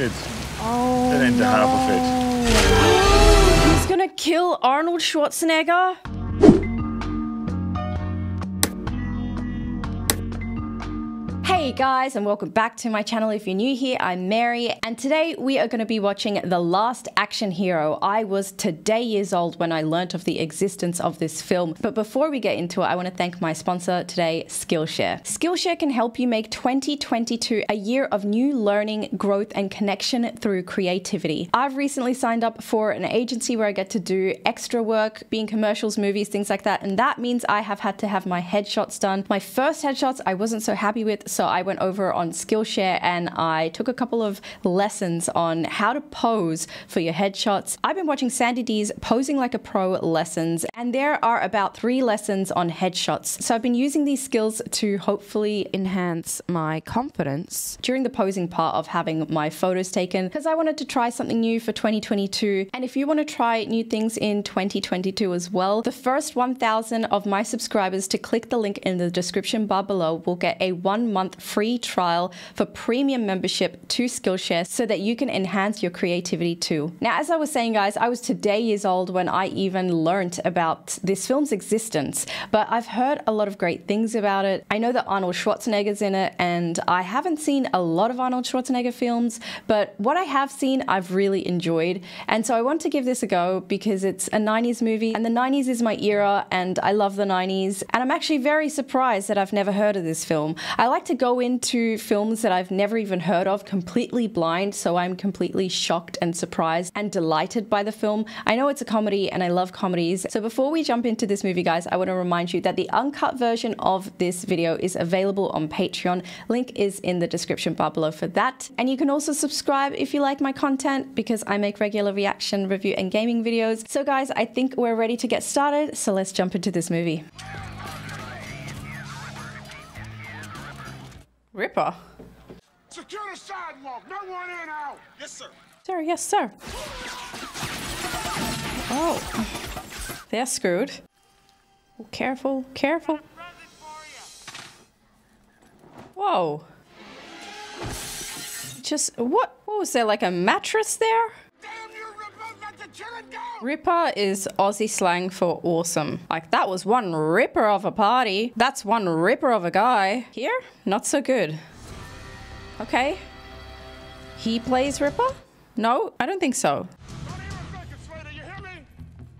Good. Oh, That ain't the half of it. He's gonna kill Arnold Schwarzenegger? Hey guys, and welcome back to my channel. If you're new here, I'm Mary, and today we are going to be watching The Last Action Hero. I was today years old when I learnt of the existence of this film, but before we get into it, I want to thank my sponsor today, Skillshare. Skillshare can help you make 2022 a year of new learning, growth, and connection through creativity. I've recently signed up for an agency where I get to do extra work, being commercials, movies, things like that, and that means I have had to have my headshots done. My first headshots I wasn't so happy with, so I went over on Skillshare and I took a couple of lessons on how to pose for your headshots. I've been watching Sandy D's Posing Like a Pro lessons, and there are about three lessons on headshots. So I've been using these skills to hopefully enhance my confidence during the posing part of having my photos taken because I wanted to try something new for 2022. And if you want to try new things in 2022 as well, the first 1,000 of my subscribers to click the link in the description bar below will get a one month free trial for premium membership to Skillshare so that you can enhance your creativity too. Now, as I was saying, guys, I was today years old when I even learnt about this film's existence, but I've heard a lot of great things about it. I know that Arnold Schwarzenegger's in it, and I haven't seen a lot of Arnold Schwarzenegger films, but what I have seen, I've really enjoyed. And so I want to give this a go because it's a 90s movie, and the 90s is my era, and I love the 90s. And I'm actually very surprised that I've never heard of this film. I like to go into films that I've never even heard of completely blind, so I'm completely shocked and surprised and delighted by the film. I know it's a comedy and I love comedies. So before we jump into this movie, guys, I want to remind you that the uncut version of this video is available on Patreon. Link is in the description bar below for that. And you can also subscribe if you like my content because I make regular reaction, review, and gaming videos. So guys, I think we're ready to get started. So let's jump into this movie. Ripper. Secure the sidewalk. No one in out. Yes, sir. Sir, yes, sir. Oh, they're screwed. Oh, careful, careful. Whoa. Just, what? What was there, like a mattress there? Ripper. Let the children go. Ripper is Aussie slang for awesome. Like, that was one ripper of a party. That's one ripper of a guy. Here, not so good. Okay. He plays Ripper? No, I don't think so. Don't even think it, Slater. You hear me?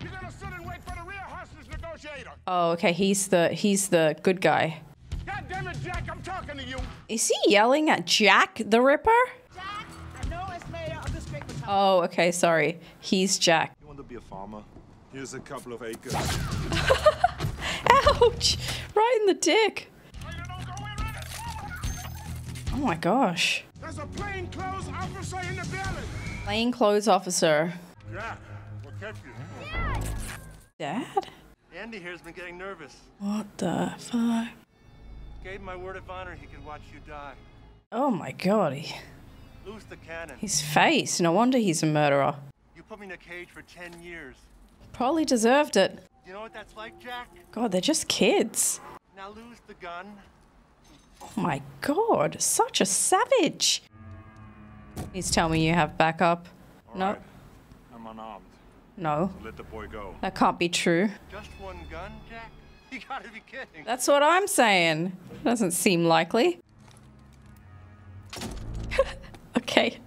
You're gonna sit and wait for the real hostage negotiator. Oh, okay, he's the he's the good guy. God damn it, Jack. I'm talking to you. Is he yelling at Jack the Ripper? Oh, okay, sorry. He's Jack. You want to be a farmer? Here's a couple of acres. Ouch! Right in the dick. Slater, don't go in on it. Oh my gosh. There's a plainclothes officer in the building. Plainclothes officer. Jack, what kept you? Dad? Andy here's been getting nervous. What the fuck? Gave my word of honor he could watch you die. Oh my god. Lose the cannon. his face. No wonder he's a murderer. You put me in a cage for 10 years. Probably deserved it. You know what that's like, Jack? God, they're just kids. Now lose the gun. Oh my god. Such a savage. Please tell me you have backup. No. Alright, I'm unarmed. No. Let the boy go. That can't be true. Just one gun, Jack? You gotta be kidding. That's what I'm saying. Doesn't seem likely. okay.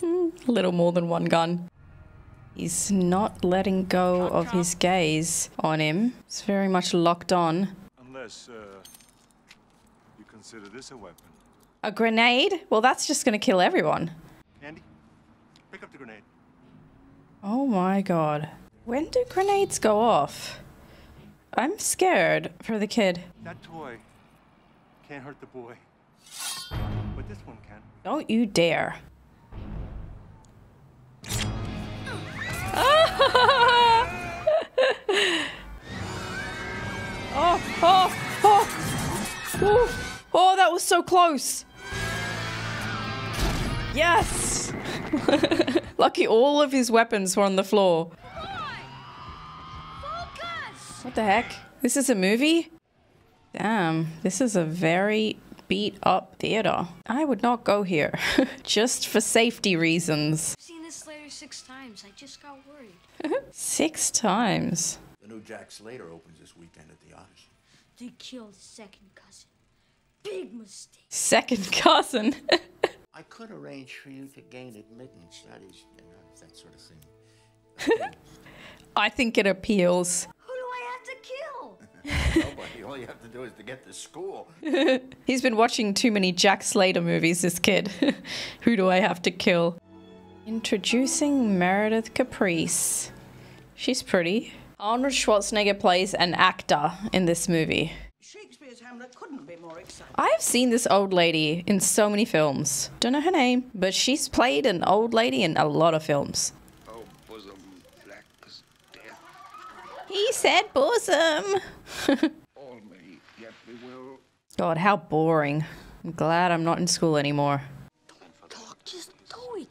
Hmm, A little more than one gun. He's not letting go of his gaze on him. It's very much locked on. Unless, uh, you consider this a weapon. A grenade? Well, that's just gonna kill everyone. Andy, pick up the grenade. Oh my god. When do grenades go off? I'm scared for the kid. That toy can't hurt the boy. But this one can. Don't you dare. oh, oh, oh. Ooh. Oh, that was so close. Yes. Lucky all of his weapons were on the floor. What the heck? This is a movie? Damn, this is a very beat up theater. I would not go here just for safety reasons. I've seen this Slater six times. I just got worried. Six times. The new Jack Slater opens this weekend at the Odyssey. They killed second cousin. Big mistake. Second cousin. I could arrange for you to gain admittance. That is, you know, that sort of thing. I think it appeals. Who do I have to kill? Nobody. All you have to do is to get to school. He's been watching too many Jack Slater movies, this kid. Who do I have to kill? Introducing Meredith Caprice. She's pretty. Arnold Schwarzenegger plays an actor in this movie. Shakespeare's Hamlet couldn't be more exciting. I've seen this old lady in so many films. Don't know her name, but she's played an old lady in a lot of films. Oh, bosom black as death. He said bosom. All may yet be well. God, how boring. I'm glad I'm not in school anymore. Talk, just do it.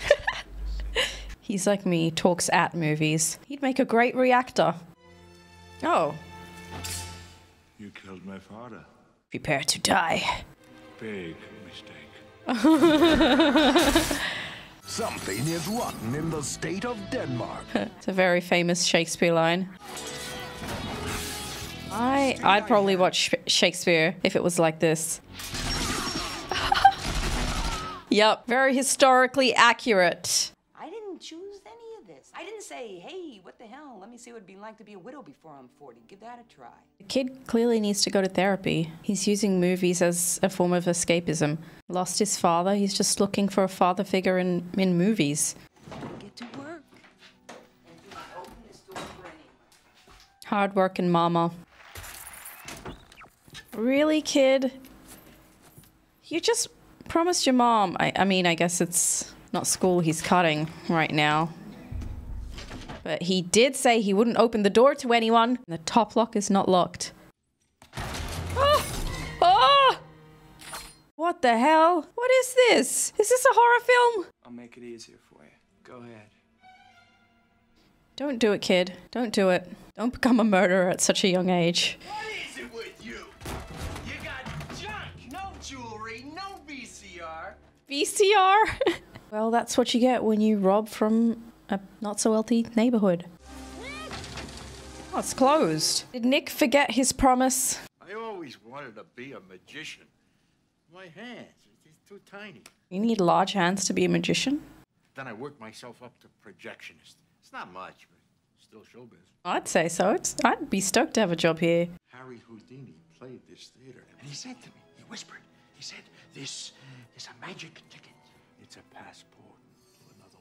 He's like me, talks at movies. He'd make a great reactor. Oh, You killed my father. prepare to die. Big mistake. Something is rotten in the state of Denmark. It's a very famous Shakespeare line. I I'd probably watch Shakespeare if it was like this. yep, very historically accurate. I didn't choose any of this. I didn't say, hey, what the hell? Let me see what it'd be like to be a widow before I'm 40. Give that a try. The kid clearly needs to go to therapy. He's using movies as a form of escapism. Lost his father. He's just looking for a father figure in, in movies. Get to work. Hard working mama. Really, kid? You just promised your mom. I, I mean, I guess it's not school he's cutting right now. But he did say he wouldn't open the door to anyone. The top lock is not locked. Oh! Oh! What the hell? What is this? Is this a horror film? I'll make it easier for you. Go ahead. Don't do it, kid. Don't do it. Don't become a murderer at such a young age. What is it with you? You got junk, no jewelry, no VCR. VCR? well, that's what you get when you rob from a not so wealthy neighborhood. Oh, it's closed. Did Nick forget his promise? I always wanted to be a magician. My hands, they're too tiny. You need large hands to be a magician? Then I worked myself up to projectionist. It's not much, but still showbiz. I'd say so. It's, I'd be stoked to have a job here. Harry Houdini played this theater, and he said to me, he whispered, he said, "This is a magic ticket. It's a passport to another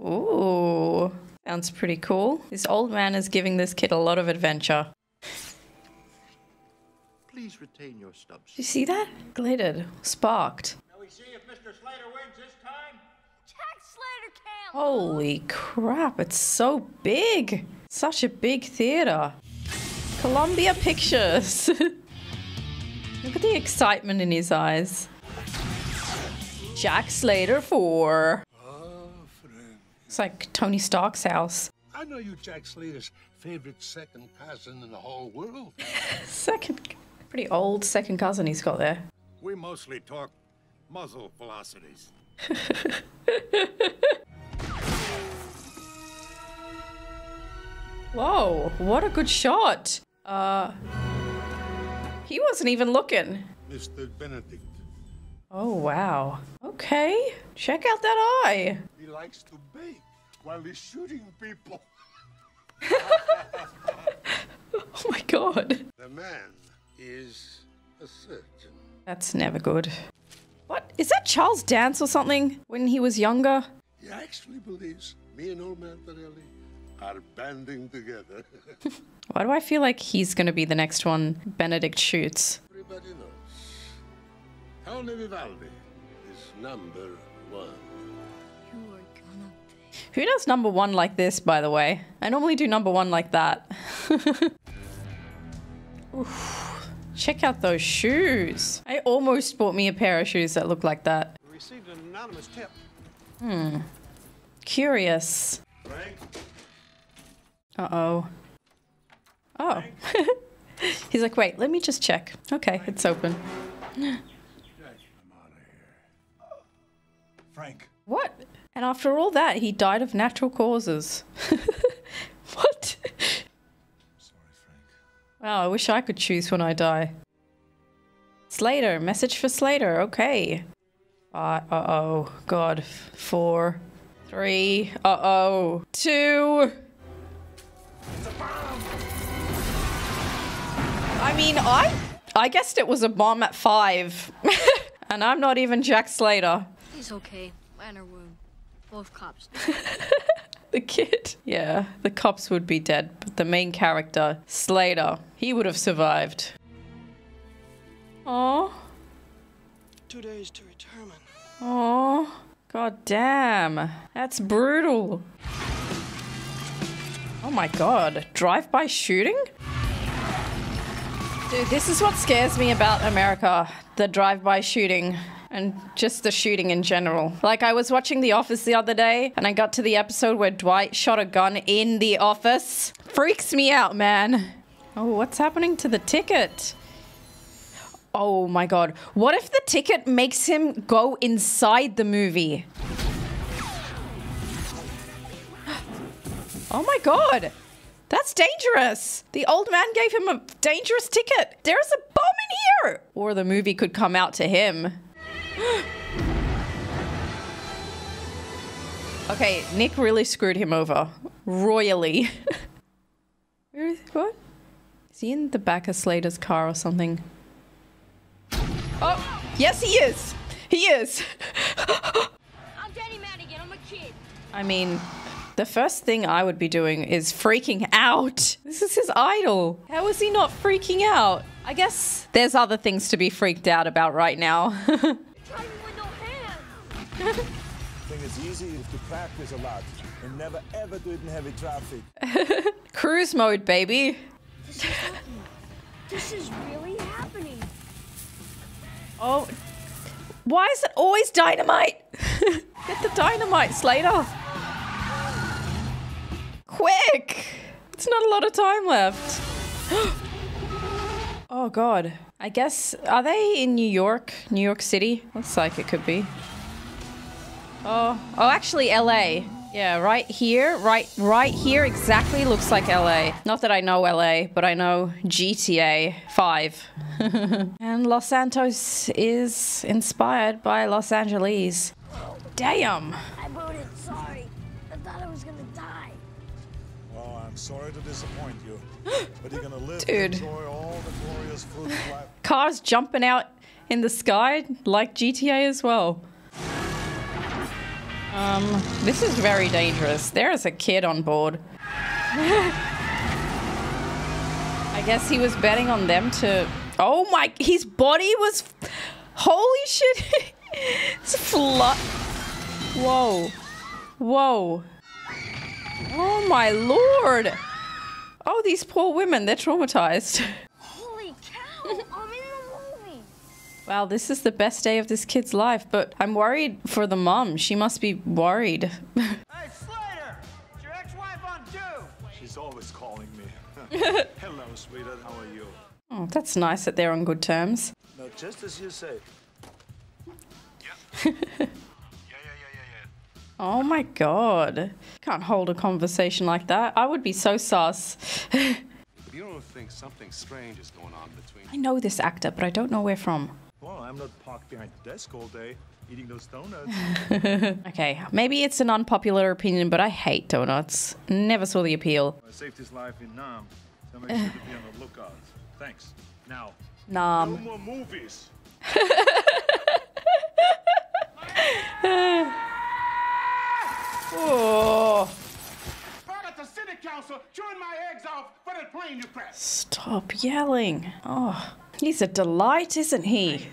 world." Ooh, sounds pretty cool. This old man is giving this kid a lot of adventure. Please retain your stubs. Do you see that? Glittered, sparked. Shall we see if Mr. Slater wins this time? Jack Slater can't. Holy crap, it's so big. Such a big theater. Columbia Pictures. Look at the excitement in his eyes. Jack Slater 4. It's like Tony Stark's house. I know you Jack Slater's favorite second cousin in the whole world. Second, pretty old second cousin he's got there. We mostly talk muzzle velocities. Whoa, what a good shot. Uh, he wasn't even looking. Mr. Benedict. Oh, wow. Okay, check out that eye. He likes to bake while he's shooting people. Oh my god. The man is a surgeon. That's never good. What? Is that Charles Dance or something? When he was younger? He actually believes me and old man Torelli are banding together. Why do I feel like he's gonna be the next one Benedict shoots? Everybody knows. Tony Vivaldi is number one. You are gonna Who does number one like this, by the way? I normally do number one like that. Oof. Check out those shoes. I almost bought me a pair of shoes that look like that. We received an anonymous tip. Hmm. Curious. Frank? Uh-oh. Oh. He's like, wait, let me just check. Okay, Frank. it's open. Frank. What? And after all that, he died of natural causes. what? Sorry, wow, oh, I wish I could choose when I die. Slater, message for Slater, okay. Uh, uh-oh. God. Four. Three. uh oh, two. I mean, I I guessed it was a bomb at five. and I'm not even Jack Slater. He's okay. Minor wound. Both cops. The kid. Yeah, the cops would be dead, but the main character, Slater, he would have survived. Oh. Two days to retirement. Oh. God damn. That's brutal. Oh my god. Drive-by shooting? Dude, this is what scares me about America. The drive-by shooting. And just the shooting in general. Like, I was watching The Office the other day, and I got to the episode where Dwight shot a gun in the office. Freaks me out, man. Oh, what's happening to the ticket? Oh my god. What if the ticket makes him go inside the movie? Oh my god. That's dangerous. The old man gave him a dangerous ticket. There's a bomb in here. Or the movie could come out to him. okay, Nick really screwed him over. Royally. Where is what? Is he in the back of Slater's car or something? Oh, yes, he is. He is. I'm Danny Madigan. I'm a kid. I mean, the first thing I would be doing is freaking out. This is his idol. How is he not freaking out? I guess there's other things to be freaked out about right now. Driving with no hands. think it's easy if you practice a lot and never ever do it in heavy traffic. Cruise mode, baby. This is happening. This is really happening. Oh, why is it always dynamite? Get the dynamite, Slater. Quick! It's not a lot of time left. oh god. I guess, are they in New York? New York City? Looks like it could be. Oh, oh actually LA. Yeah, right here, right right here exactly looks like LA. Not that I know LA, but I know GTA 5. and Los Santos is inspired by Los Angeles. Damn. I voted sorry. I thought I was gonna die. Oh, I'm sorry to disappoint you. but you're gonna live Dude. to enjoy all the glorious fruit of life. Cars jumping out in the sky like GTA as well. Um, this is very dangerous. There is a kid on board. I guess he was betting on them to. Oh my! His body was. Holy shit! it's flat. Whoa! Whoa! Oh my lord! Oh, these poor women, they're traumatized. Holy cow! Wow, this is the best day of this kid's life, but I'm worried for the mom. She must be worried. Hey, Slater! Is your ex-wife on due? She's always calling me. Hello, sweetheart. How are you? oh, that's nice that they're on good terms. No, just as you say. Yeah. yeah, yeah, Oh my god. Can't hold a conversation like that. I would be so sus. You don't think something strange is going on between I know this actor, but I don't know where from. Well, I'm not parked behind the desk all day eating those donuts. okay, maybe it's an unpopular opinion, but I hate donuts. Never saw the appeal. I saved his life in Nam, so make sure to be on the lookout. Thanks. Now, Nom. no more movies. Oh, Brought at the city council, chewing my eggs off for that plane you crashed. stop yelling. Oh, he's a delight, isn't he?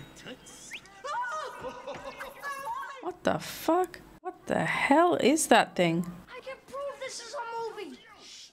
What the fuck? What the hell is that thing? I can prove this is a movie.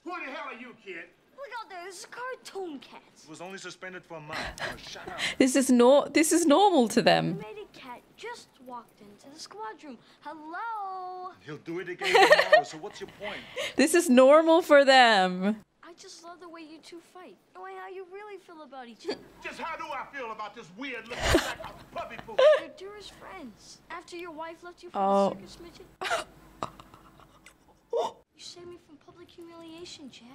Who the hell are you, kid? Look out there. This is cartoon cat. Was only suspended for a month. Oh, shut up. This is nor this is normal to them. Lady cat just walked into the squad room. Hello. He'll do it again tomorrow, so what's your point? This is normal for them. I I just love the way you two fight. Knowing how you really feel about each other. Just how do I feel about this weird looking sack of puppy poo? You're dearest friends. After your wife left you for Oh. the circus midget. you saved me from public humiliation, Jack.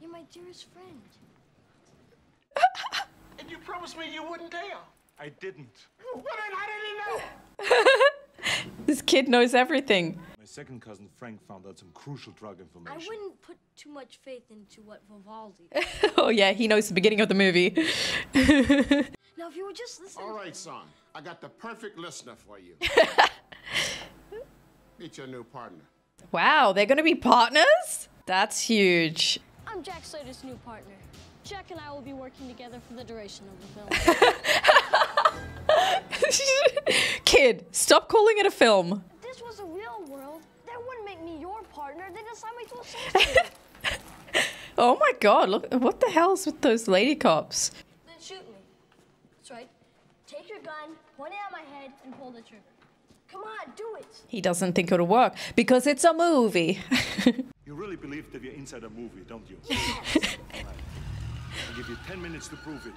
You're my dearest friend. And you promised me you wouldn't tell. I didn't. Well, then how did he know? This kid knows everything. My second cousin Frank found out some crucial drug information. I wouldn't put too much faith into what Vivaldi. oh yeah, he knows the beginning of the movie. now, if you would just listen. All right, son. I got the perfect listener for you. Meet your new partner. wow, they're gonna be partners? That's huge. I'm Jack Slater's new partner. Jack and I will be working together for the duration of the film. Kid, stop calling it a film. Me your partner. They'd assign me to a. Oh my god, look what the hell's with those lady cops? then shoot me. That's right. Take your gun, point it at my head, and pull the trigger. Come on, do it. He doesn't think it'll work because it's a movie. You really believe that you're inside a movie, don't you? Yes. I'll give you 10 minutes to prove it.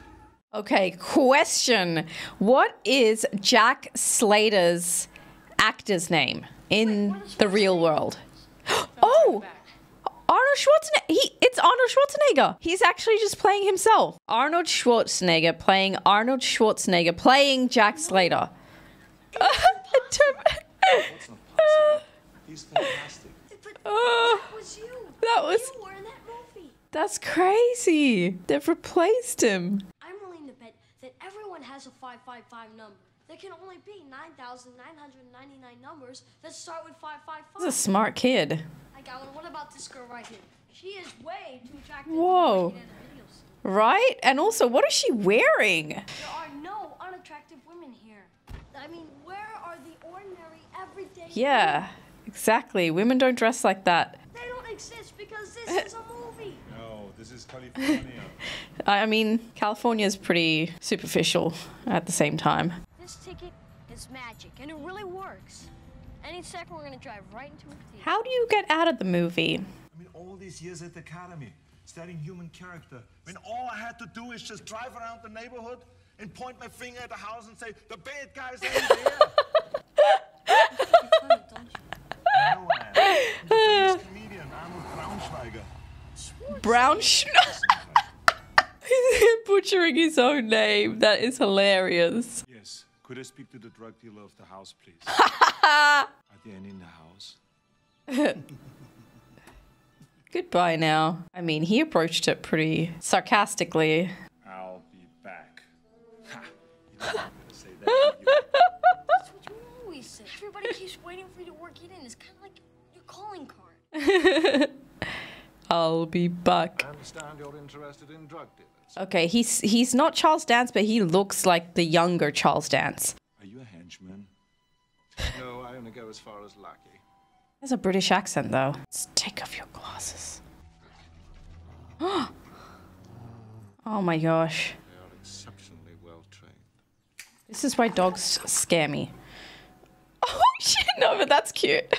okay, question. What is Jack Slater's actor's name in the real world? Arnold Schwarzenegger. He, it's Arnold Schwarzenegger. He's actually just playing himself. Arnold Schwarzenegger playing Arnold Schwarzenegger playing Jack Slater. He's fantastic. Oh, That was you. that was. You were in that movie. That's crazy. They've replaced him. I'm willing to bet that everyone has a 555 number. There can only be 9,999 numbers that start with 555. He's a smart kid. I got one. What about this girl right here? She is way too attractive. Whoa. Right? And also, what is she wearing? There are no unattractive women here. I mean, where are the ordinary, everyday Yeah, exactly. Women don't dress like that. They don't exist because this is a movie. No, this is California. I I mean, California is pretty superficial at the same time. This ticket is magic, and it really works. Any second, we're gonna drive right into a theater. How do you get out of the movie? I mean, all these years at the academy, studying human character. I mean, all I had to do is just drive around the neighborhood and point my finger at the house and say, the bad guys ain't there. I know I am. I'm the famous comedian Arnold Braunschweiger. Brown sh- He's butchering his own name. That is hilarious. Yes. Could I speak to the drug dealer of the house, please? Are there any in the house? Goodbye now. I mean, he approached it pretty sarcastically. I'll be back. Ha! You know I'm gonna say that. That's what you always say. Everybody keeps waiting for you to work it in. It's kind of like your calling card. I'll be back. I understand you're interested in drug dealers. Okay, he's he's not Charles Dance, but he looks like the younger Charles Dance. Are you a henchman? No, I only go as far as lucky. Has a British accent though. Let's take off your glasses. oh my gosh. They are exceptionally well trained. This is why dogs scare me. Oh shit, no, but that's cute.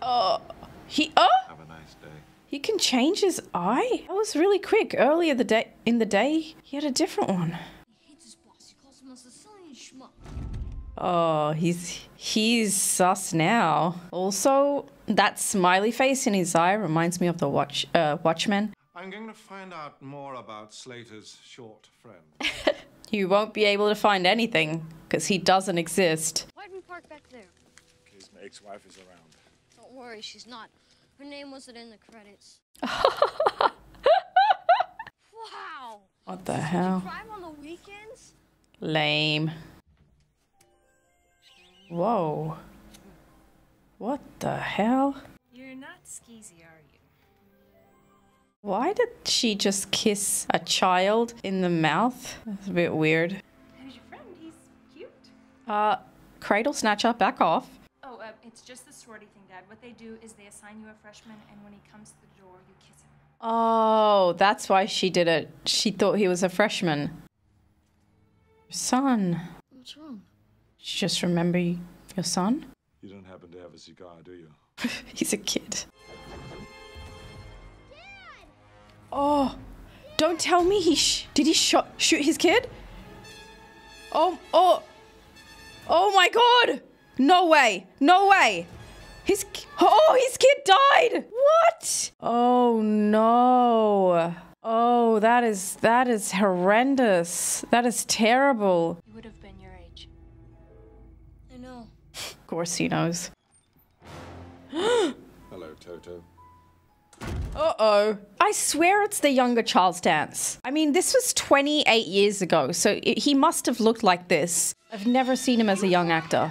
oh, he oh Have a nice day. he can change his eye. That was really quick. Earlier the day in the day, he had a different one. He hates his boss. He calls him a Sicilian schmuck. Oh, he's he's sus now. Also, that smiley face in his eye reminds me of the watch uh, Watchmen. I'm going to find out more about Slater's short friend. You won't be able to find anything because he doesn't exist. Why'd we park back there? In case my ex-wife is around. Don't worry, she's not. Her name wasn't in the credits. wow! What the hell? Drive on the weekends? Lame. Whoa. What the hell? You're not skeezy, are you? Why did she just kiss a child in the mouth? That's a bit weird. Who's your friend? He's cute. Uh, Cradle Snatcher, back off uh, it's just the sorority thing, Dad. What they do is they assign you a freshman, and when he comes to the door, you kiss him. Oh, that's why she did it. She thought he was a freshman. Son. What's wrong? Just remember your son? You don't happen to have a cigar, do you? He's a kid. Dad! Oh, don't tell me he did he shot shoot his kid? Oh, oh, oh my god! No way! No way! His oh, his kid died. What? Oh no! Oh, that is that is horrendous. That is terrible. He would have been your age. I know. Of course he knows. Hello, Toto. Uh-oh. I swear it's the younger Charles Dance. I mean, this was 28 years ago, so it, he must have looked like this. I've never seen him as a young actor.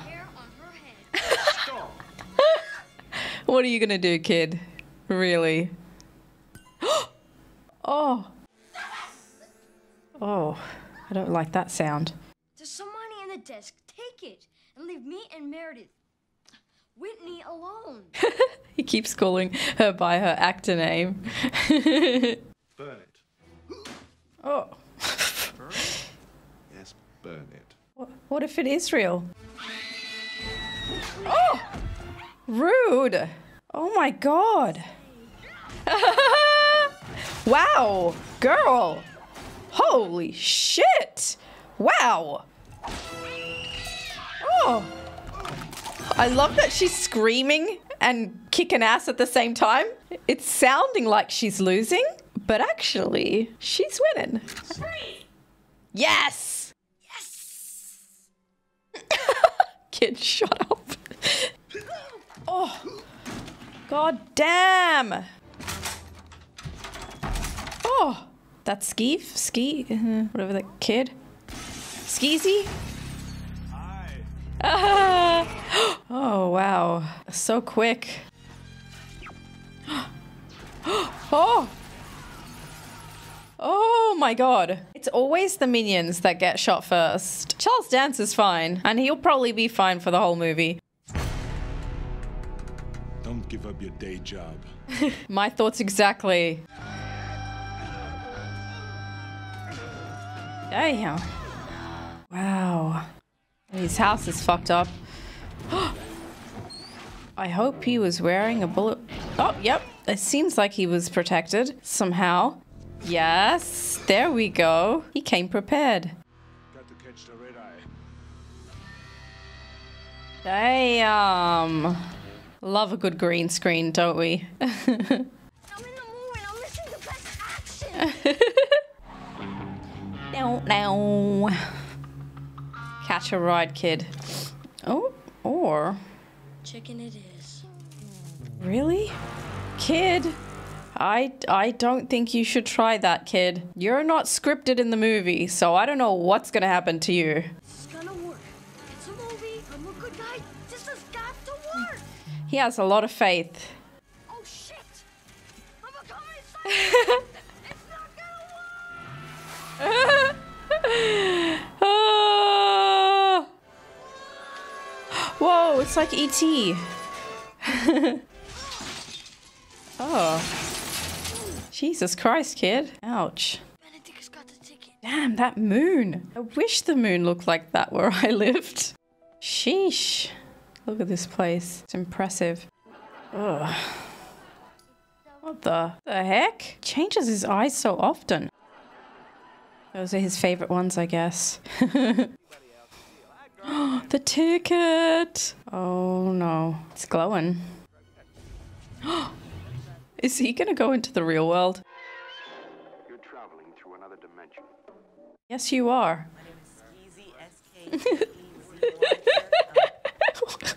What are you gonna do, kid? Really? oh. Oh, I don't like that sound. There's some money in the desk. Take it and leave me and Meredith, Whitney alone. He keeps calling her by her actor name. Burn it. oh. Yes, burn it. What, what if it is real? Oh! Rude! Oh my god! wow! Girl! Holy shit! Wow! Oh! I love that she's screaming and kicking ass at the same time. It's sounding like she's losing, but actually, she's winning. Yes! Yes! Kid, shut up. oh, god damn. Oh, that's Skeef, Ski, uh, whatever that kid. Skeezy? Ah. oh, wow. So quick. oh! Oh my god. It's always the minions that get shot first. Charles Dance is fine, and he'll probably be fine for the whole movie. Give up your day job. My thoughts exactly. Damn. Wow. His house is fucked up. I hope he was wearing a bullet. Oh, yep. It seems like he was protected somehow. Yes, there we go. He came prepared. Got to catch the red eye. Damn. Love a good green screen, don't we? now, down. Catch a ride, kid. Oh, or Chicken it is. really, kid? I I don't think you should try that, kid. You're not scripted in the movie, so I don't know what's gonna happen to you. He has a lot of faith. Oh shit! I'm a comedy Ah. Whoa, it's like E.T. oh. Jesus Christ, kid. Ouch. Damn, that moon. I wish the moon looked like that where I lived. Sheesh. Look at this place. It's impressive. Ugh. What the, the heck? Changes his eyes so often. Those are his favorite ones, I guess. the ticket! Oh no, it's glowing. Is he gonna go into the real world? You're traveling through another dimension. Yes, you are.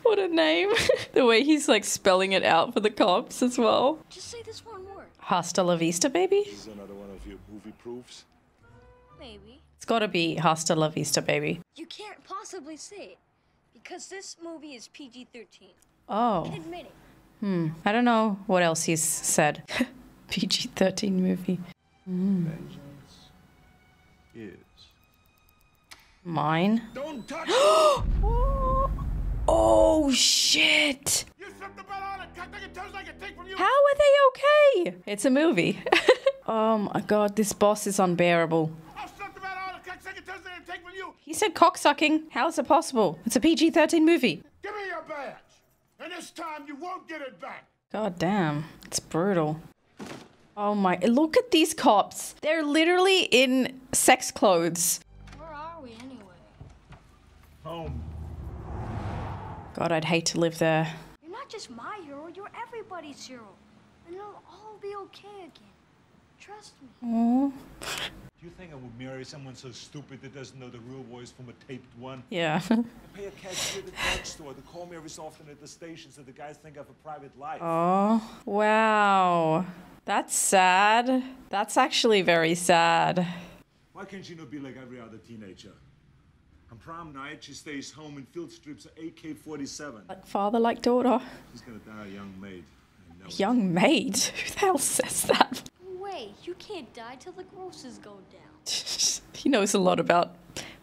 what a name. the way he's like spelling it out for the cops as well. Just say this one word. Hasta la vista, baby? This is another one of your movie proofs. Maybe. It's gotta be hasta la vista, baby. You can't possibly say it because this movie is PG-13. Oh. Admit it. Hmm. I don't know what else he's said. PG 13 movie. Hmm. Is. Mine? Don't touch Oh, shit! You slipped the belt on and cut the toes like a take from you. How are they okay? It's a movie. oh my god, this boss is unbearable. I'll slip the belt on and cut second toes like a take from you. He said cocksucking. How is it possible? It's a PG 13 movie. Give me your badge. And this time you won't get it back. God damn. It's brutal. Oh my, look at these cops. They're literally in sex clothes. Where are we anyway? Home. God, I'd hate to live there. You're not just my hero, you're everybody's hero. And it'll all be okay again. Trust me. Oh. Do you think I would marry someone so stupid that doesn't know the real voice from a taped one? Yeah. I pay a cashier at the drugstore to call me every so often at the station so the guys think I have a private life. Oh, wow. That's sad. That's actually very sad. Why can't she not be like every other teenager? On prom night, she stays home and field strips an AK-47. Like father, like daughter. She's gonna die a young maid. I know it. Young maid? Who the hell says that? Wait, you can't die till the grosses go down. he knows a lot about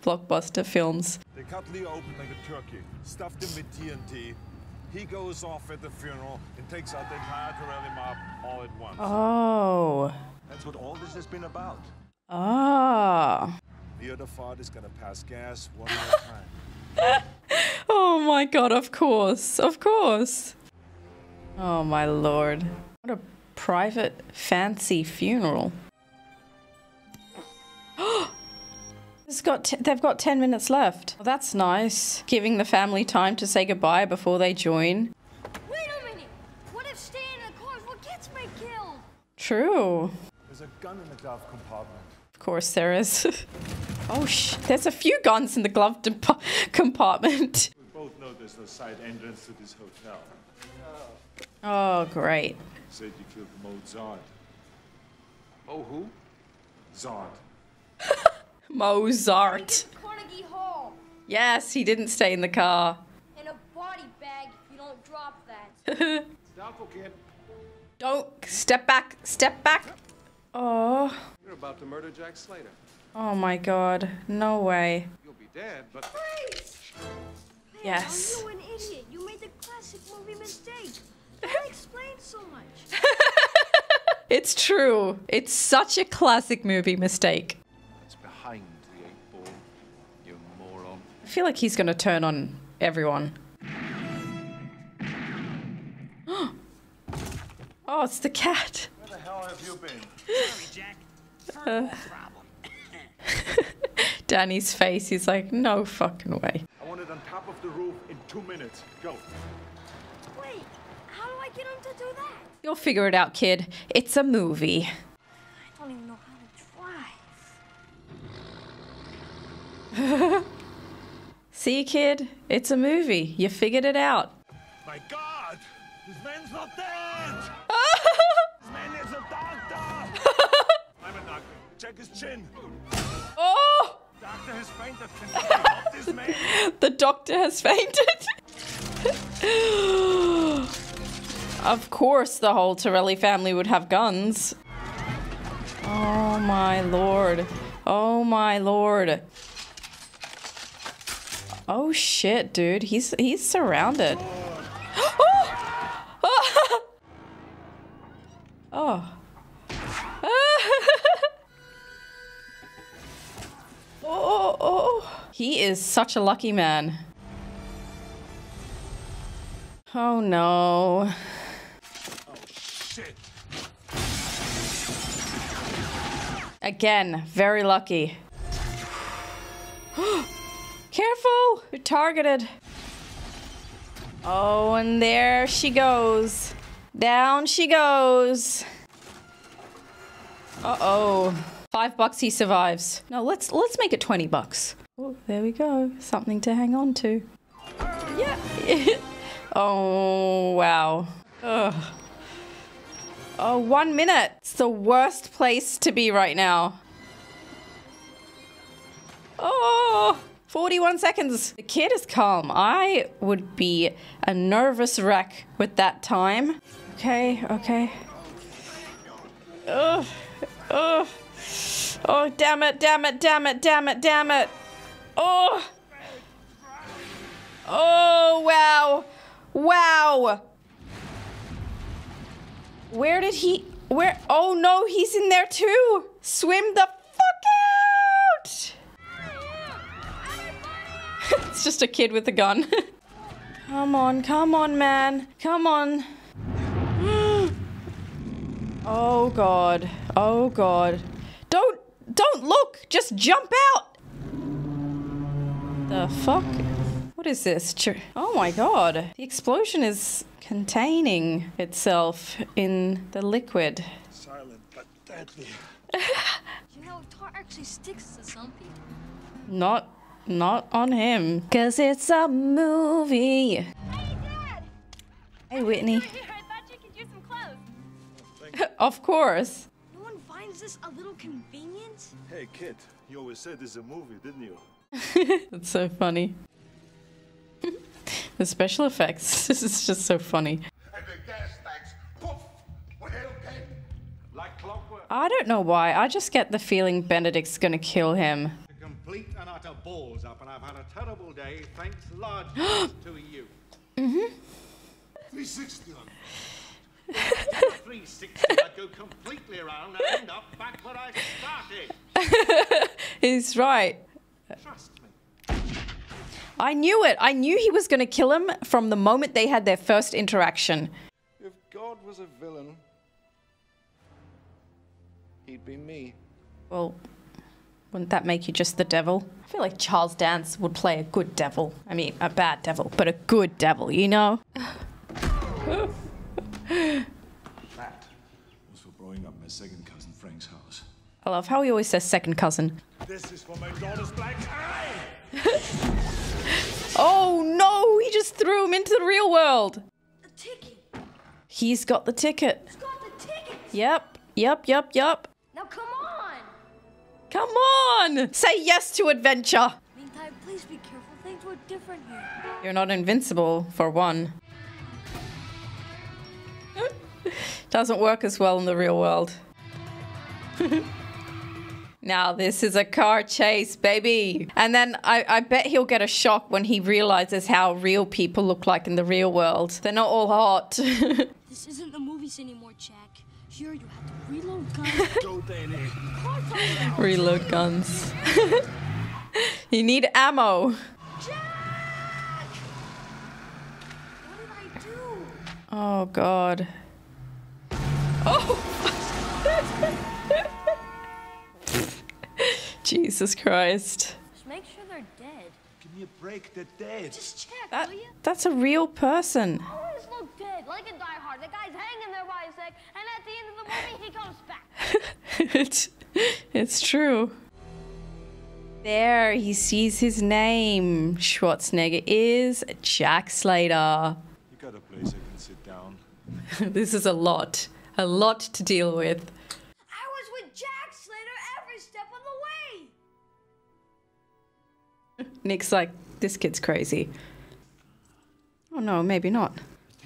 blockbuster films. They cut Leo open like a turkey, stuffed him with TNT. He goes off at the funeral and takes out the entire Torelli mob all at once. Oh. That's what all this has been about. Ah. Leo the Fart is gonna pass gas one more time. Oh my god, of course. Of course. Oh my lord. What a private fancy funeral. It's got t- they've got 10 minutes left. Well, that's nice. Giving the family time to say goodbye before they join. Wait a minute! What if staying in the car is what gets me killed? True. There's a gun in the glove compartment. Of course there is. oh sh! There's a few guns in the glove demp- compartment. We both know there's no side entrance to this hotel. Oh great. Said you killed Mozart. Oh, who? Zod. Mozart. Carnegie Hall. Yes, he didn't stay in the car. In a body bag if you don't drop that. Doubtful, kid. Don't step back. Step back. Oh. You're about to murder Jack Slater. Oh my god. No way. You'll be dead, but Wait! Yes. Are you an idiot? You made the classic movie mistake. That explains so much. It's true. It's such a classic movie mistake. it's behind the eight ball, you moron. I feel like he's gonna turn on everyone. oh, it's the cat. Where the hell have you been? Uh, Danny's face, he's like, no fucking way. I want it on top of the roof in two minutes. Go. Wait, how do I get him to do that? You'll figure it out, kid. It's a movie. I don't even know how to drive. See, kid? It's a movie. You figured it out. My God! This man's not dead! Check his chin. Oh! Doctor has fainted. Can help this man? The doctor has fainted. of course, the whole Torelli family would have guns. Oh my lord. Oh my lord. Oh shit, dude. He's he's surrounded. oh. oh, Oh, oh, oh. He is such a lucky man. Oh no. Again, very lucky. Careful! You're targeted. Oh, and there she goes. Down she goes. Uh-oh. Five bucks he survives. No, let's let's make it 20 bucks. Oh, there we go. Something to hang on to. Yeah. oh, wow. Ugh. Oh, one minute. It's the worst place to be right now. Oh, 41 seconds. The kid is calm. I would be a nervous wreck with that time. Okay, okay. Ugh, ugh. Oh, damn it, damn it, damn it, damn it, damn it. Oh. Oh, wow. Wow. Where did he? Where? Oh no, he's in there too. Swim the fuck out. it's just a kid with a gun. come on, come on, man. Come on. Oh god. Oh god. Don't don't look. Just jump out. The fuck? What is this? Oh my god. The explosion is containing itself in the liquid. Silent but deadly. You know, tar actually sticks to some people. Not not on him. Cause it's a movie. Hey, Dad! Hey Whitney. I thought you could use some clothes. of course. No one finds this a little convenient? Hey, kid, you always said this is a movie, didn't you? That's so funny. the special effects. This is just so funny. And the gas tanks, poof, were hit okay. Like. I don't know why. I just get the feeling Benedict's gonna kill him. A complete and utter balls up, and I've had a terrible day, thanks largely to you. Mm-hmm. 360 on. He's right. I knew it. I knew he was gonna kill him from the moment they had their first interaction. If God was a villain, he'd be me. Well, wouldn't that make you just the devil? I feel like Charles Dance would play a good devil. I mean, a bad devil, but a good devil, you know? That was for blowing up my second cousin Frank's house. I love how he always says second cousin. This is for my daughter's black eye! Oh no, he just threw him into the real world. The ticket. He's got the ticket. Who's got the ticket? Yep, yep, yep, yep. Now come on. Come on! Say yes to adventure. Meantime, please be careful. Things were different here. You're not invincible, for one. Doesn't work as well in the real world. now, this is a car chase, baby. And then I, I bet he'll get a shock when he realizes how real people look like in the real world. They're not all hot. This isn't the movies anymore, Jack. Here you have to reload guns. Go, Danny. Reload guns. you need ammo. Jack! What did I do? Oh, God. Oh! Jesus Christ. Just make sure they're dead. Give me a break, they're dead. Just check, That, will you? that's a real person. Always look dead, like in Die Hard. The guy's hanging there by his neck, and at the end of the movie, he comes back. it's, it's true. There, he sees his name. Schwarzenegger is Jack Slater. You got a place I can sit down. this is a lot. A lot to deal with. I was with Jack Slater every step of the way. Nick's like, this kid's crazy. Oh no, maybe not.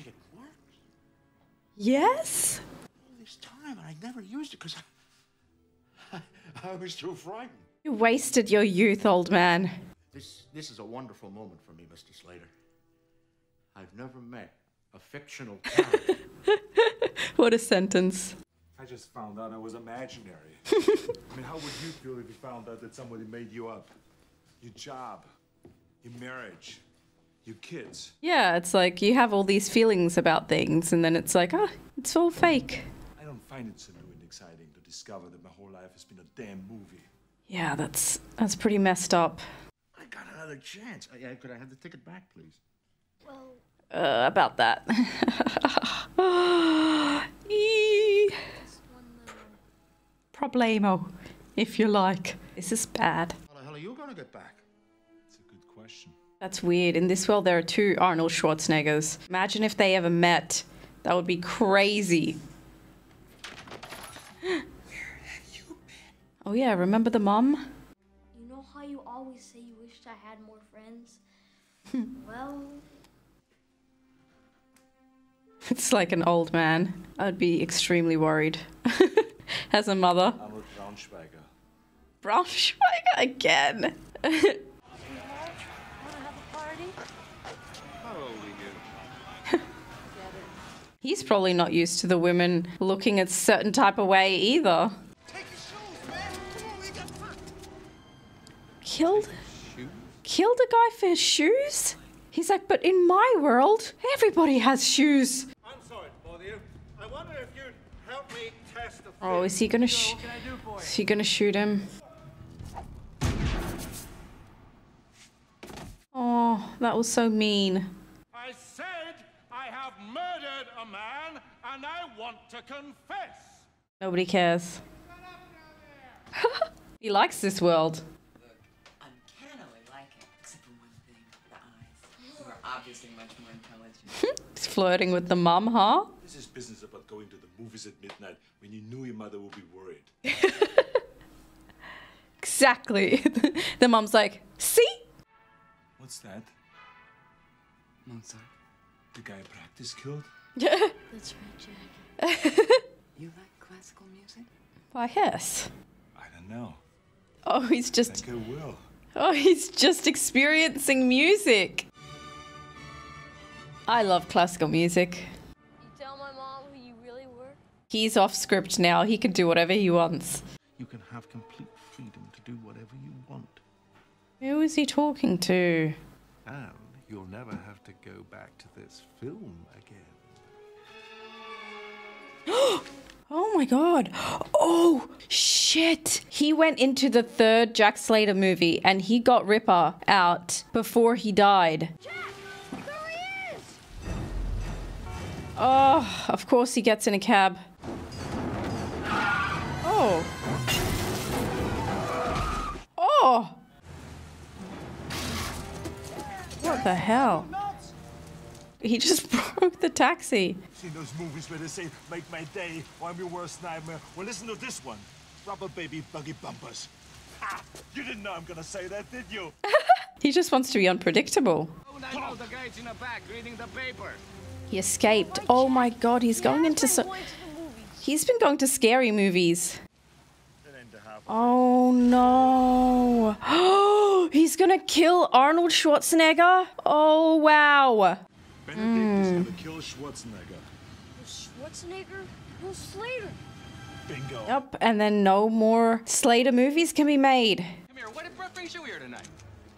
It worked Yes? all this time, and I never used it because I, I was too frightened. You wasted your youth, old man. This, this is a wonderful moment for me, Mr. Slater. I've never met a fictional character. What a sentence. I just found out I was imaginary. I mean, how would you feel if you found out that somebody made you up? Your job, your marriage, your kids. Yeah, it's like you have all these feelings about things, and then it's like, ah, it's all fake. I don't find it so new and exciting to discover that my whole life has been a damn movie. Yeah, that's that's pretty messed up. I got another chance. I, I, could I have the ticket back, please? Well, Uh, about that. Problemo, if you like. This is bad. How the hell are you going to get back? It's a good question. That's weird. In this world, there are two Arnold Schwarzeneggers. Imagine if they ever met. That would be crazy. Oh, yeah, remember the mom? you know how you always say you wished I had more friends? Hmm. well, It's like an old man. I'd be extremely worried. As a mother. Arnold Braunschweiger. Braunschweiger again. a party? How old? He's probably not used to the women looking a certain type of way either. Killed? Killed a guy for his shoes? He's like, but in my world, everybody has shoes. I'm sorry to bother you. I wonder if you'd Help me test the Oh, is he gonna sh- is he gonna shoot him? Oh, that was so mean. I said I have murdered a man and I want to confess. Nobody cares. he likes this world. Uncannily like it, except for one thing, the eyes. You are obviously much more intelligent. He's flirting with the mum, huh? This is business about going to the movies at midnight when you knew your mother would be worried. Exactly. the mom's like, see? What's that? Mozart. The guy practice killed? Yeah. That's right, Jack. You like classical music? Why, yes. I don't know. Oh, he's just. I think I will. Oh, he's just experiencing music. I love classical music. He's off script now. He can do whatever he wants. You can have complete freedom to do whatever you want. Who is he talking to? And you'll never have to go back to this film again. Oh my god. Oh, shit. He went into the third Jack Slater movie and he got Ripper out before he died. Jack, he Oh, of course he gets in a cab. Oh. Oh. What the hell? He just broke the taxi. Seen those movies where they say, make my day, or I'm your worst nightmare? Well, listen to this one. Rubber baby buggy bumpers. Ah, you didn't know I'm gonna say that, did you? He just wants to be unpredictable. I know the guys in the back reading the paper. He escaped. Oh my god, he's going into so. He's been going to scary movies. Oh no. Oh, he's gonna kill Arnold Schwarzenegger? Oh wow. Benedict is gonna kill Schwarzenegger. Schwarzenegger? No Slater. Bingo. Yep, and then no more Slater movies can be made. Come here, what did Brooke bring you here tonight?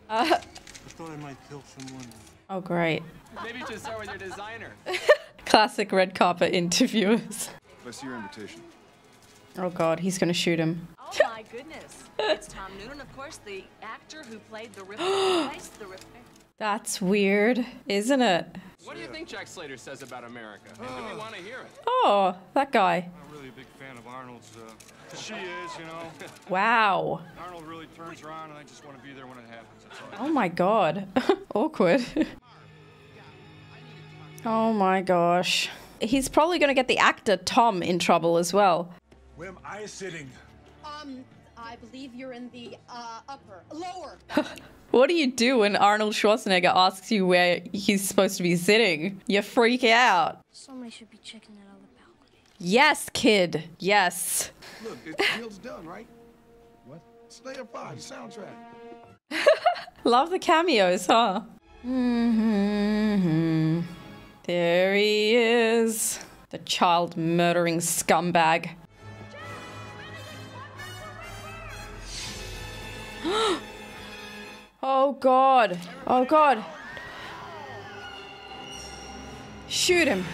Uh, I thought I might kill someone. oh great. Maybe you should start with your designer. Classic red carpet interviewers. I see your invitation. Oh god, he's gonna shoot him. Oh my goodness. It's Tom Noonan, of course, the actor who played the Ripper the Ripper. That's weird, isn't it? What do you think Jack Slater says about America? And do we want to hear it? Oh, that guy. Not really a big fan of Arnold's. Uh, she is, you know. Wow. Arnold really turns around, and I just want to be there when it happens. Oh my god. Awkward. oh my gosh. He's probably gonna get the actor Tom in trouble as well. Where am I sitting? Um, I believe you're in the uh, upper, lower. What do you do when Arnold Schwarzenegger asks you where he's supposed to be sitting? You freak out. Somebody should be checking that out of the balcony. Yes, kid. Yes. Look, the deal's done, right? What? Slayer 5 soundtrack. Love the cameos, huh? hmm There he is. The child murdering scumbag. oh god. Oh god. Shoot him.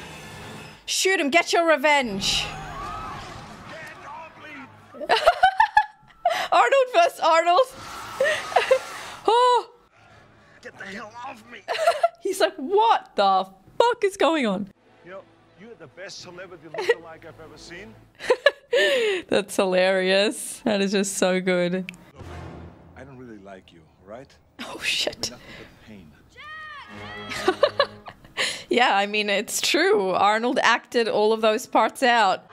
Shoot him. Get your revenge. Arnold versus Arnold. oh. Get the hell off me! He's like, what the fuck is going on? You know, you're the best celebrity lookalike I've ever seen. That's hilarious. That is just so good. I don't really like you, right? Oh shit. Pain. Yeah, I mean, it's true. Arnold acted all of those parts out.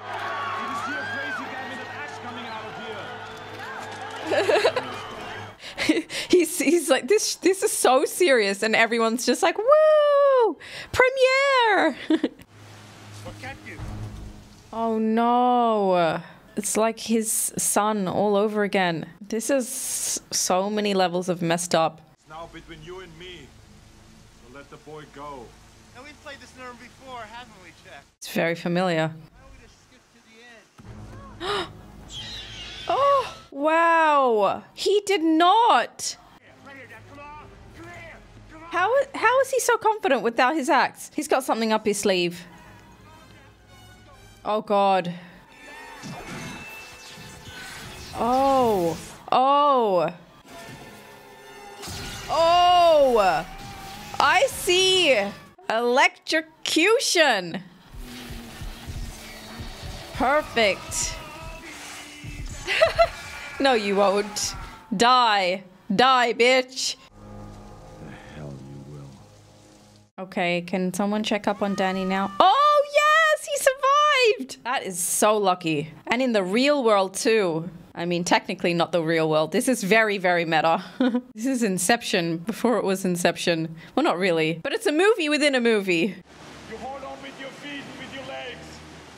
he's he's like this this is so serious and everyone's just like woo premiere oh no it's like his son all over again this is so many levels of messed up It's now between you and me. So let the boy go. Now we've played this number before, haven't we, Jack? it's very familiar oh wow he did not how, how is he so confident without his axe? He's got something up his sleeve. Oh god. Oh. Oh. Oh. I see. Electrocution. Perfect. no, you won't. Die. Die, bitch. Okay, can someone check up on Danny now? Oh, yes, he survived. That is so lucky. And in the real world, too. I mean, technically not the real world. This is very, very meta. this is Inception before it was Inception. Well, not really, but it's a movie within a movie. You hold on with your feet, with your legs,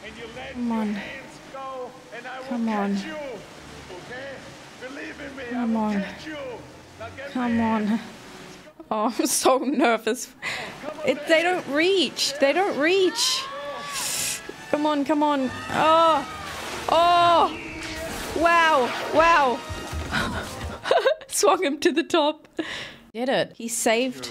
and you let Come on. your hands go, and I will Come on. catch you. Okay? Believe in me, Come I will on. catch you. Now get Come on. Oh, I'm so nervous. It, they don't reach. They don't reach. Come on, come on. Oh. Oh. Wow. Wow. Swung him to the top. Did it. He saved.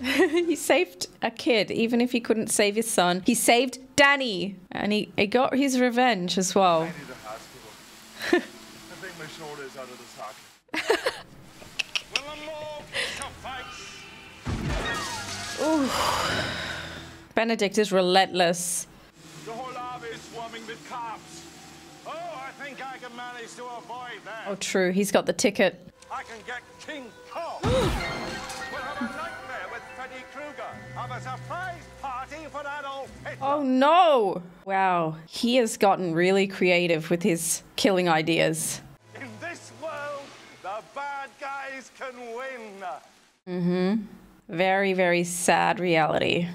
he saved a kid, even if he couldn't save his son. He saved Danny. And he, he got his revenge as well. I need a hospital. I think my shoulder is out of the socket. Ooh. Benedict is relentless. The whole army is swarming with cops. Oh, I think I can manage to avoid that. Oh, true. He's got the ticket. I can get King Kong. we'll have a nightmare with Freddy Krueger. A surprise party for that old pit. Oh no! Wow, he has gotten really creative with his killing ideas. In this world, the bad guys can win. Mm hmm. Very, very sad reality.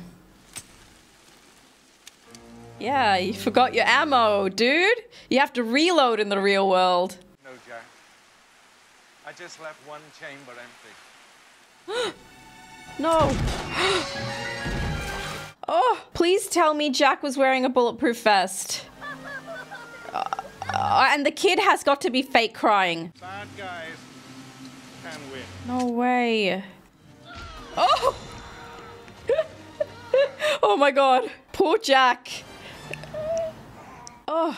Yeah, you forgot your ammo, dude. You have to reload in the real world. No, Jack. I just left one chamber empty. No. oh, please tell me Jack was wearing a bulletproof vest. Uh, uh, and the kid has got to be fake crying. Bad guys can win. No way. Oh! oh my god. Poor Jack. Oh.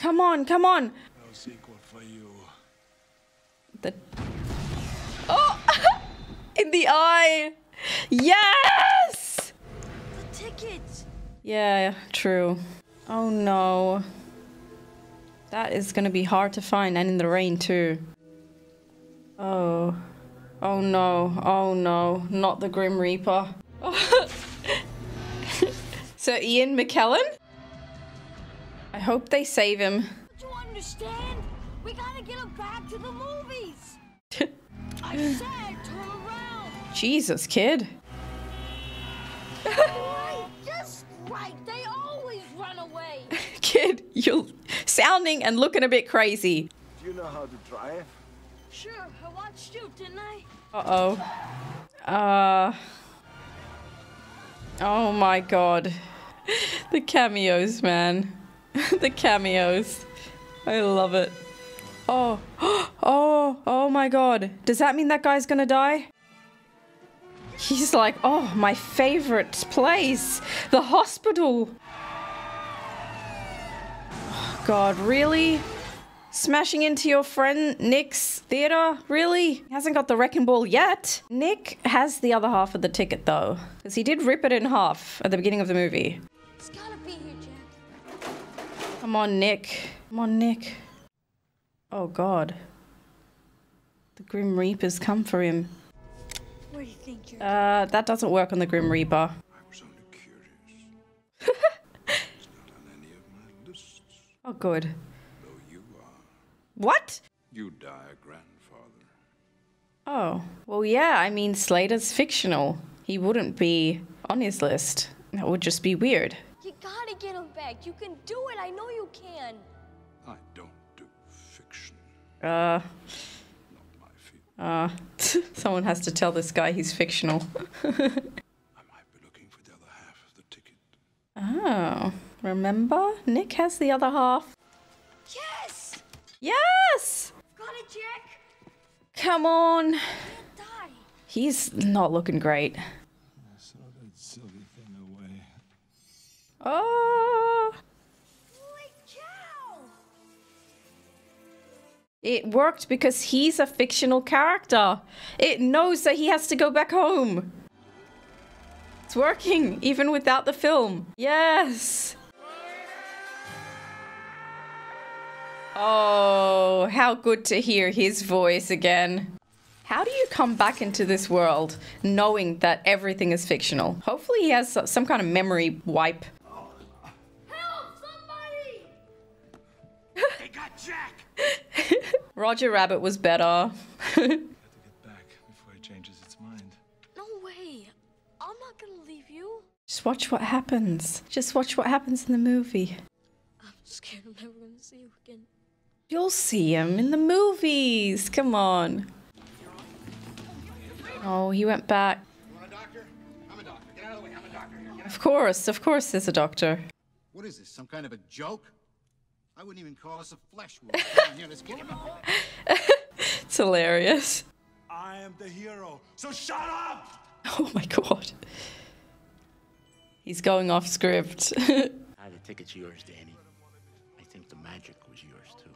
Come on, come on. No sequel for you. The Oh! In the eye. Yes! The tickets. Yeah, true. Oh no. That is gonna be hard to find and in the rain too. Oh. Oh no. Oh no. Not the Grim Reaper. Oh. So Ian McKellen? I hope they save him. Do you understand? We gotta get him back to the movies. I said turn around. Jesus, kid. right, just right. They always run away. Kid, you're sounding and looking a bit crazy. Do you know how to drive? Sure, I watched you, didn't I? Uh-oh. Uh... Oh my god. The cameos, man. the cameos. I love it. Oh. Oh, oh my god. Does that mean that guy's gonna die? He's like, oh, my favorite place. The hospital. Oh, god, really? Smashing into your friend Nick's theater? Really? He hasn't got the wrecking ball yet. Nick has the other half of the ticket though. Because he did rip it in half at the beginning of the movie. Come on, Nick. Come on, Nick. Oh god. The Grim Reaper's come for him. Where do you think you're? Uh, that doesn't work on the Grim Reaper. Oh, good. What? You die a grandfather. Oh, well, yeah, I mean, Slater's fictional. He wouldn't be on his list. That would just be weird. You gotta get him back. You can do it. I know you can. I don't do fiction. Uh. Uh, someone has to tell this guy he's fictional. Oh, remember? Nick has the other half. Yes. Yes! Got it, Jack. Come on. He's not looking great. Throw that silly thing away. Oh. It worked because he's a fictional character. It knows that he has to go back home. It's working, even without the film. Yes. Oh, how good to hear his voice again. How do you come back into this world knowing that everything is fictional? Hopefully he has some kind of memory wipe. Roger Rabbit was better. Before it changes its mind. No way. I'm not gonna leave you. Just watch what happens. Just watch what happens in the movie. I'm scared I'm never gonna see you again. You'll see him in the movies. Come on. Oh, he went back. Of course, of course, there's a doctor. What is this, some kind of a joke? I wouldn't even call us a flesh wound. Come on, here, let's get him. It's hilarious. I am the hero, so shut up! Oh my god. He's going off script. Ah, the ticket's yours, Danny. I think the magic was yours, too.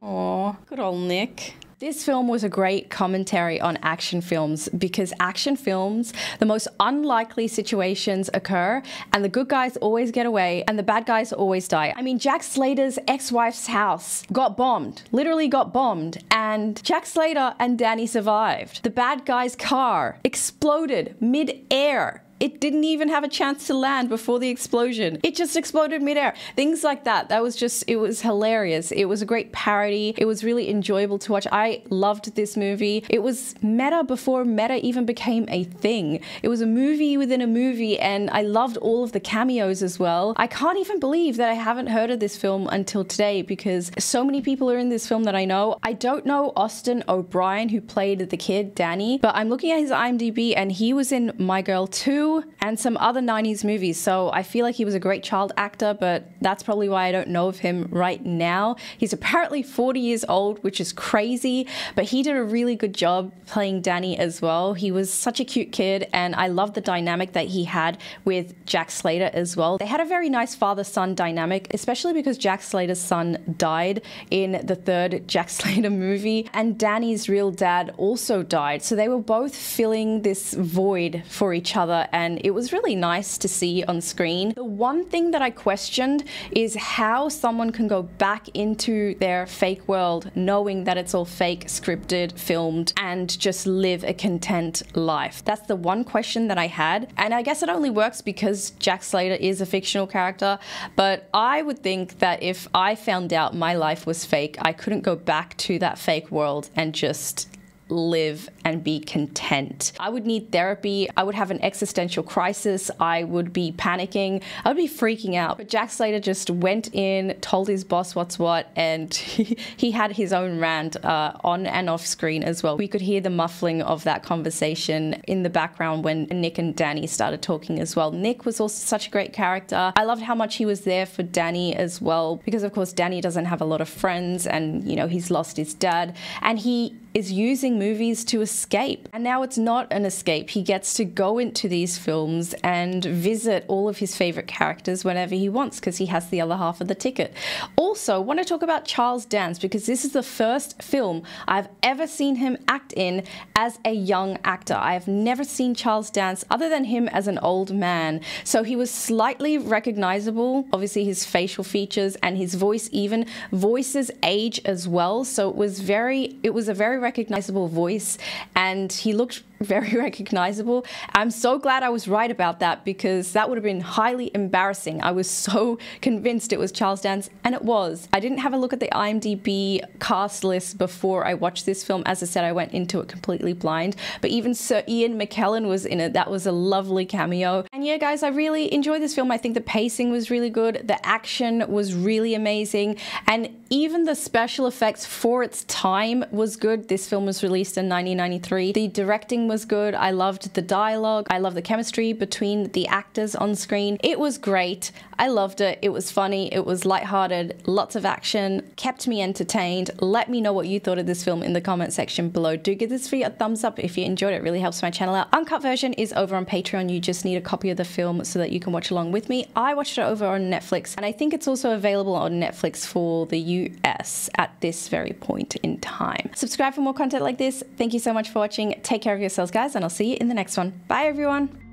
Aw, good old Nick. This film was a great commentary on action films because action films, the most unlikely situations occur and the good guys always get away and the bad guys always die. I mean, Jack Slater's ex-wife's house got bombed, literally got bombed, and Jack Slater and Danny survived. The bad guy's car exploded mid-air it didn't even have a chance to land before the explosion. It just exploded midair. Things like that. That was just, it was hilarious. It was a great parody. It was really enjoyable to watch. I loved this movie. It was meta before meta even became a thing. It was a movie within a movie, and I loved all of the cameos as well. I can't even believe that I haven't heard of this film until today because so many people are in this film that I know. I don't know Austin O'Brien, who played the kid, Danny, but I'm looking at his IMDb and he was in My Girl 2 and some other 90s movies. So I feel like he was a great child actor, but that's probably why I don't know of him right now. He's apparently 40 years old, which is crazy, but he did a really good job playing Danny as well. He was such a cute kid, and I love the dynamic that he had with Jack Slater as well. They had a very nice father son dynamic, especially because Jack Slater's son died in the third Jack Slater movie, and Danny's real dad also died. So they were both filling this void for each other, and it was really nice to see on screen. The one thing that I questioned is how someone can go back into their fake world knowing that it's all fake, scripted, filmed, and just live a content life. That's the one question that I had, and I guess it only works because Jack Slater is a fictional character, but I would think that if I found out my life was fake, I couldn't go back to that fake world and just live and be content. I would need therapy. I would have an existential crisis. I would be panicking. I would be freaking out. But Jack Slater just went in, told his boss what's what, and he had his own rant uh, on and off screen as well. We could hear the muffling of that conversation in the background when Nick and Danny started talking as well. Nick was also such a great character. I loved how much he was there for Danny as well, because of course Danny doesn't have a lot of friends and, you know, he's lost his dad. And he is using movies to escape. And now it's not an escape. He gets to go into these films and visit all of his favorite characters whenever he wants because he has the other half of the ticket. Also, want to talk about Charles Dance because this is the first film I've ever seen him act in as a young actor. I have never seen Charles Dance other than him as an old man. So he was slightly recognizable. Obviously, his facial features and his voice even voices age as well. So it was very, it was a very recognizable voice and he looked very recognizable. I'm so glad I was right about that because that would have been highly embarrassing. I was so convinced it was Charles Dance, and it was. I didn't have a look at the IMDb cast list before I watched this film. As I said, I went into it completely blind, but even Sir Ian McKellen was in it. That was a lovely cameo. And yeah, guys, I really enjoyed this film. I think the pacing was really good, the action was really amazing, and even the special effects for its time was good. This film was released in 1993. The directing was good. I loved the dialogue. I love the chemistry between the actors on screen. It was great. I loved it. It was funny. It was lighthearted. Lots of action. Kept me entertained. Let me know what you thought of this film in the comment section below. Do give this video a thumbs up if you enjoyed it. it really helps my channel out. Uncut version is over on Patreon. You just need a copy of the film so that you can watch along with me. I watched it over on Netflix, and I think it's also available on Netflix for the US at this very point in time. Subscribe for more content like this. Thank you so much for watching. Take care of yourselves, guys, and I'll see you in the next one. Bye, everyone.